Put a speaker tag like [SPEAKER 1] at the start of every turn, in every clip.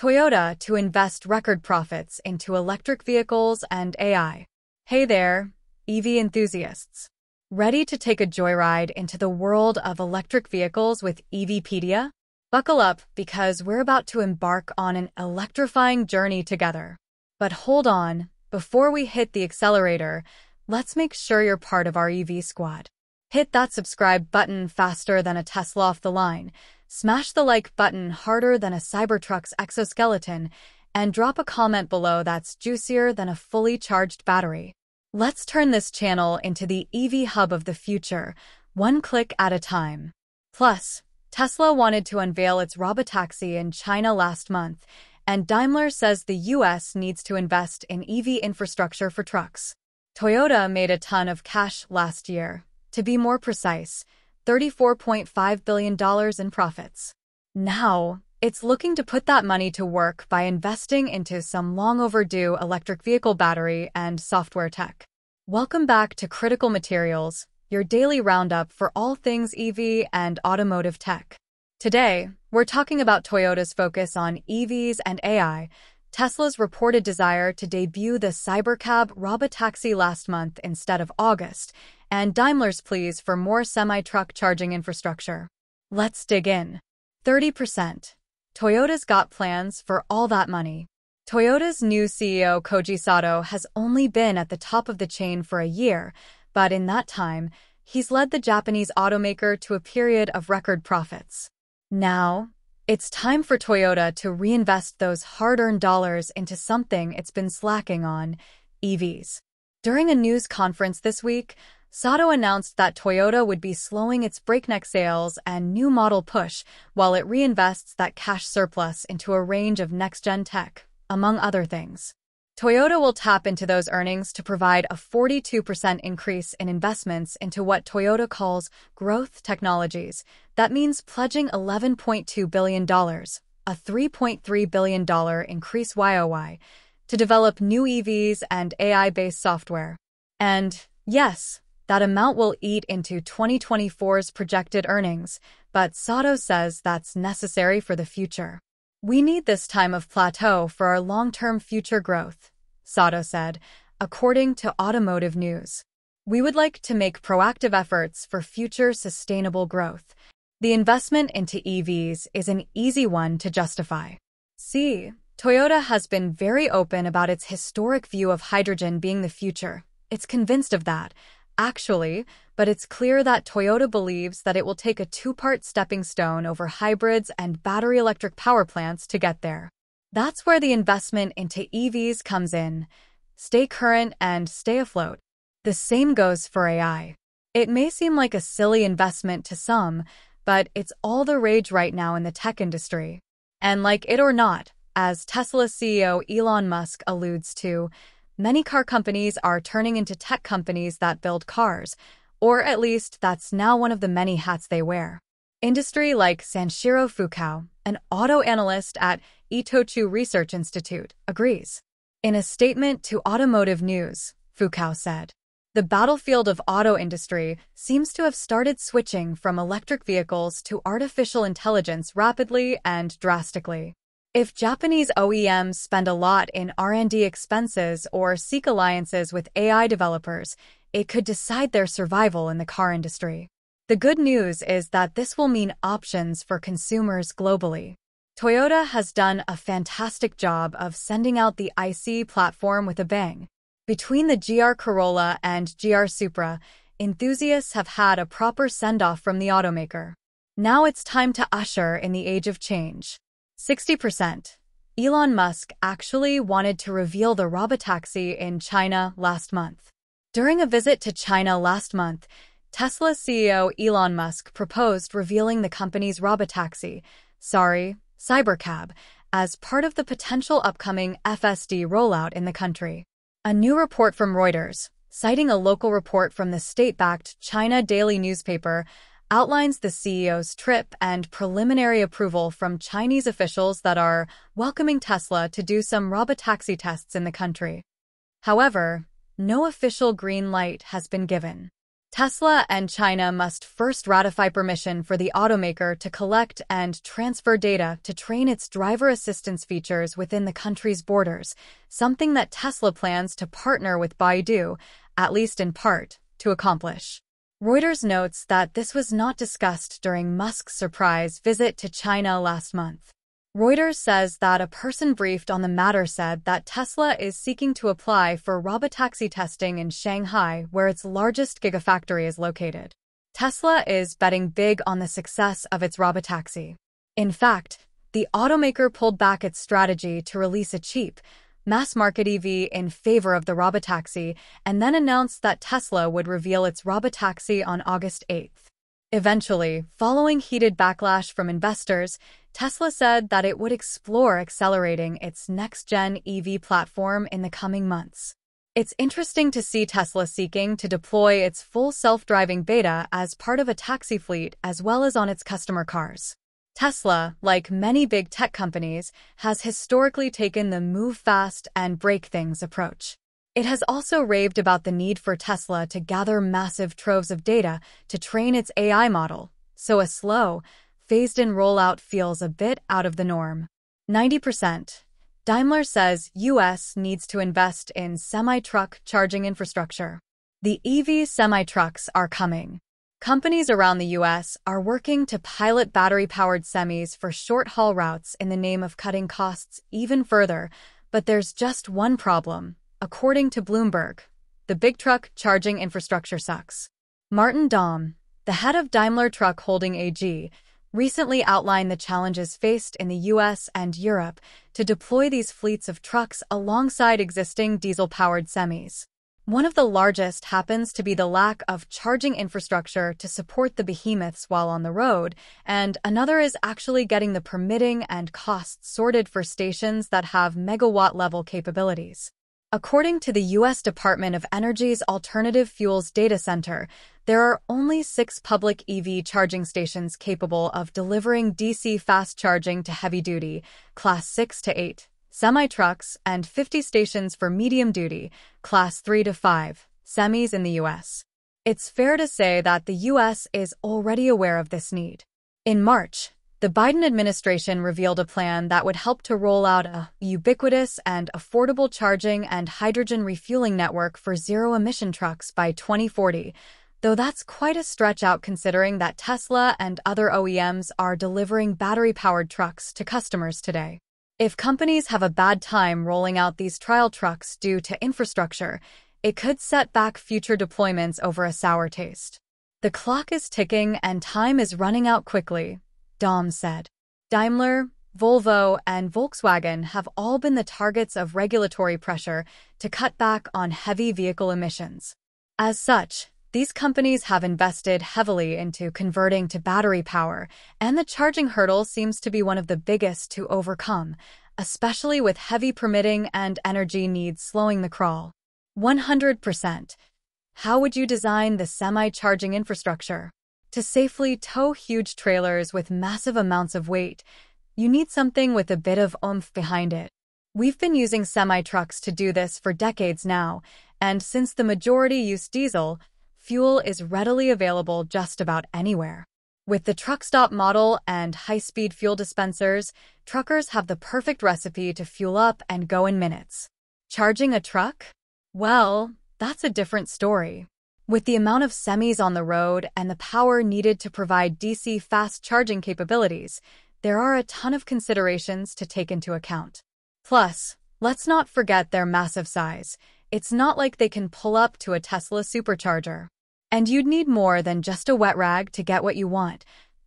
[SPEAKER 1] Toyota to invest record profits into electric vehicles and AI. Hey there, EV enthusiasts. Ready to take a joyride into the world of electric vehicles with EVpedia? Buckle up because we're about to embark on an electrifying journey together. But hold on, before we hit the accelerator, let's make sure you're part of our EV squad. Hit that subscribe button faster than a Tesla off the line, smash the like button harder than a Cybertruck's exoskeleton, and drop a comment below that's juicier than a fully charged battery. Let's turn this channel into the EV hub of the future, one click at a time. Plus, Tesla wanted to unveil its robotaxi in China last month, and Daimler says the US needs to invest in EV infrastructure for trucks. Toyota made a ton of cash last year, to be more precise, $34.5 billion in profits. Now, it's looking to put that money to work by investing into some long overdue electric vehicle battery and software tech. Welcome back to Critical Materials, your daily roundup for all things EV and automotive tech. Today, we're talking about Toyota's focus on EVs and AI, Tesla's reported desire to debut the Cybercab Robotaxi last month instead of August, and Daimler's pleas for more semi-truck charging infrastructure. Let's dig in. 30%. Toyota's got plans for all that money. Toyota's new CEO Koji Sato has only been at the top of the chain for a year, but in that time, he's led the Japanese automaker to a period of record profits. Now, it's time for Toyota to reinvest those hard-earned dollars into something it's been slacking on, EVs. During a news conference this week, Sato announced that Toyota would be slowing its breakneck sales and new model push while it reinvests that cash surplus into a range of next-gen tech, among other things. Toyota will tap into those earnings to provide a 42% increase in investments into what Toyota calls growth technologies. That means pledging $11.2 billion, a $3.3 billion increase YOY, to develop new EVs and AI-based software. And, yes, that amount will eat into 2024's projected earnings, but Sato says that's necessary for the future. We need this time of plateau for our long-term future growth, Sato said, according to Automotive News. We would like to make proactive efforts for future sustainable growth. The investment into EVs is an easy one to justify. See, Toyota has been very open about its historic view of hydrogen being the future. It's convinced of that, actually, but it's clear that Toyota believes that it will take a two-part stepping stone over hybrids and battery electric power plants to get there. That's where the investment into EVs comes in. Stay current and stay afloat. The same goes for AI. It may seem like a silly investment to some, but it's all the rage right now in the tech industry. And like it or not, as Tesla CEO Elon Musk alludes to, Many car companies are turning into tech companies that build cars, or at least that's now one of the many hats they wear. Industry like Sanshiro Fukao, an auto analyst at Itochu Research Institute, agrees. In a statement to Automotive News, Fukao said, the battlefield of auto industry seems to have started switching from electric vehicles to artificial intelligence rapidly and drastically. If Japanese OEMs spend a lot in R&D expenses or seek alliances with AI developers, it could decide their survival in the car industry. The good news is that this will mean options for consumers globally. Toyota has done a fantastic job of sending out the IC platform with a bang. Between the GR Corolla and GR Supra, enthusiasts have had a proper send-off from the automaker. Now it's time to usher in the age of change. 60%. Elon Musk actually wanted to reveal the robotaxi in China last month. During a visit to China last month, Tesla CEO Elon Musk proposed revealing the company's robotaxi, sorry, Cybercab, as part of the potential upcoming FSD rollout in the country. A new report from Reuters, citing a local report from the state-backed China Daily newspaper, outlines the CEO's trip and preliminary approval from Chinese officials that are welcoming Tesla to do some robotaxi tests in the country. However, no official green light has been given. Tesla and China must first ratify permission for the automaker to collect and transfer data to train its driver assistance features within the country's borders, something that Tesla plans to partner with Baidu, at least in part, to accomplish. Reuters notes that this was not discussed during Musk's surprise visit to China last month. Reuters says that a person briefed on the matter said that Tesla is seeking to apply for robotaxi testing in Shanghai, where its largest gigafactory is located. Tesla is betting big on the success of its robotaxi. In fact, the automaker pulled back its strategy to release a cheap, mass-market EV in favor of the robotaxi and then announced that Tesla would reveal its robotaxi on August 8th. Eventually, following heated backlash from investors, Tesla said that it would explore accelerating its next-gen EV platform in the coming months. It's interesting to see Tesla seeking to deploy its full self-driving beta as part of a taxi fleet as well as on its customer cars. Tesla, like many big tech companies, has historically taken the move fast and break things approach. It has also raved about the need for Tesla to gather massive troves of data to train its AI model, so a slow, phased-in rollout feels a bit out of the norm. 90%. Daimler says US needs to invest in semi-truck charging infrastructure. The EV semi-trucks are coming. Companies around the US are working to pilot battery-powered semis for short-haul routes in the name of cutting costs even further, but there's just one problem According to Bloomberg, the big truck charging infrastructure sucks. Martin Daum, the head of Daimler Truck Holding AG, recently outlined the challenges faced in the US and Europe to deploy these fleets of trucks alongside existing diesel-powered semis. One of the largest happens to be the lack of charging infrastructure to support the behemoths while on the road, and another is actually getting the permitting and costs sorted for stations that have megawatt-level capabilities. According to the U.S. Department of Energy's Alternative Fuels Data Center, there are only six public EV charging stations capable of delivering DC fast charging to heavy-duty, Class 6 to 8, semi-trucks, and 50 stations for medium-duty, Class 3 to 5, semis in the U.S. It's fair to say that the U.S. is already aware of this need. In March, the Biden administration revealed a plan that would help to roll out a ubiquitous and affordable charging and hydrogen refueling network for zero-emission trucks by 2040, though that's quite a stretch out considering that Tesla and other OEMs are delivering battery-powered trucks to customers today. If companies have a bad time rolling out these trial trucks due to infrastructure, it could set back future deployments over a sour taste. The clock is ticking and time is running out quickly, Daum said. Daimler, Volvo, and Volkswagen have all been the targets of regulatory pressure to cut back on heavy vehicle emissions. As such, these companies have invested heavily into converting to battery power, and the charging hurdle seems to be one of the biggest to overcome, especially with heavy permitting and energy needs slowing the crawl. 100%. How would you design the semi-charging infrastructure? To safely tow huge trailers with massive amounts of weight, you need something with a bit of oomph behind it. We've been using semi-trucks to do this for decades now, and since the majority use diesel, fuel is readily available just about anywhere. With the truck stop model and high-speed fuel dispensers, truckers have the perfect recipe to fuel up and go in minutes. Charging a truck? Well, that's a different story. With the amount of semis on the road and the power needed to provide DC fast charging capabilities, there are a ton of considerations to take into account. Plus, let's not forget their massive size. It's not like they can pull up to a Tesla supercharger. And you'd need more than just a wet rag to get what you want,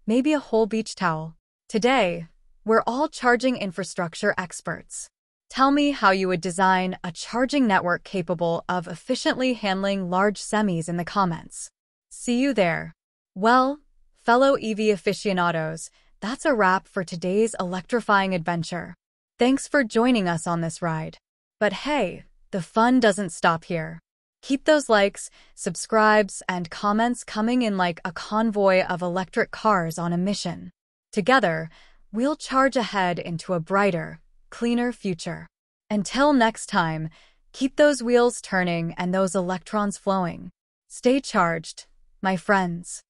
[SPEAKER 1] maybe a whole beach towel. Today, we're all charging infrastructure experts. Tell me how you would design a charging network capable of efficiently handling large semis in the comments. See you there. Well, fellow EV aficionados, that's a wrap for today's electrifying adventure. Thanks for joining us on this ride. But hey, the fun doesn't stop here. Keep those likes, subscribes, and comments coming in like a convoy of electric cars on a mission. Together, we'll charge ahead into a brighter, cleaner future. Until next time, keep those wheels turning and those electrons flowing. Stay charged, My friends,